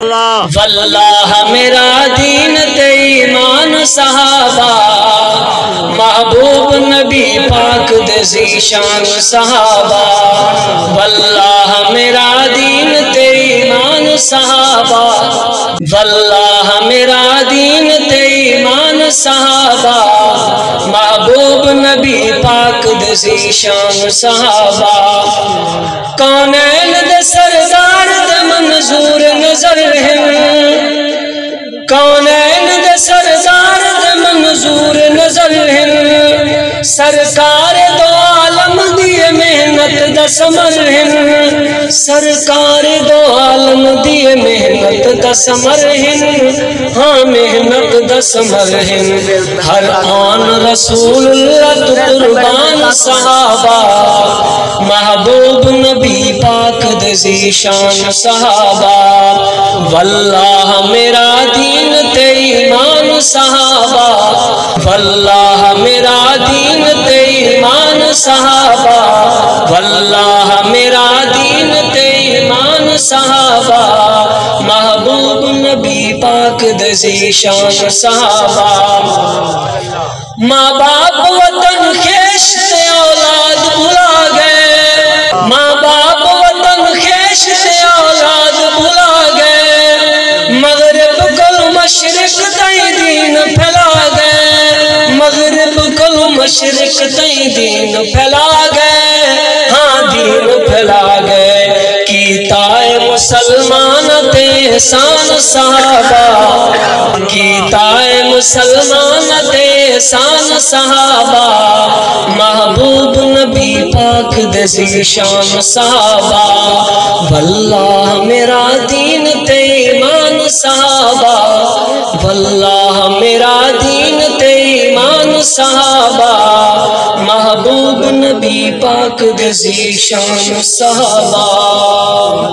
واللہ میرا دین تے ایمان صحابہ، محبوب نبی پاک دے زیشان صحابہ۔ واللہ میرا دین تے ایمان صحابہ۔ واللہ میرا دین تے ایمان صحابہ۔ محبوب نبی پاک دے زیشان صحابہ۔ کونین دے کونین دے سردار دے منظور نظر ہیں سرکار دو عالم دیے محنت دا سمر ہیں سرکار دو عالم دیے محنت دا سمر ہیں ہاں محنت دا سمر ہیں ہر آن رسول اللہ تو قربان صحابہ پاک شان صحابہ، واللہ میرا دین تے ایمان صحابہ، واللہ میرا دین تے ایمان صحابہ، واللہ میرا دین تے ایمان صحابہ، محبوب نبی پاک دزی شان صحابہ۔ ماں باپ وطن مشرق تئی دین پھیلا گئے۔ مغرب کل مشرق تئی دین پھیلا گئے۔ ہاں دین پھیلا گئے۔ کیتا ہے مسلمان تے احسان صحابہ۔ کیتا ہے مسلمان تے احسان صحابہ۔ محبوب نبی پاک دزی شان صحابہ۔ واللہ، میرا دین تے ایمان صحابہ۔ اللہ میرا دین تے ایمان صحابہ محبوب نبی پاک دزی شان صحابہ۔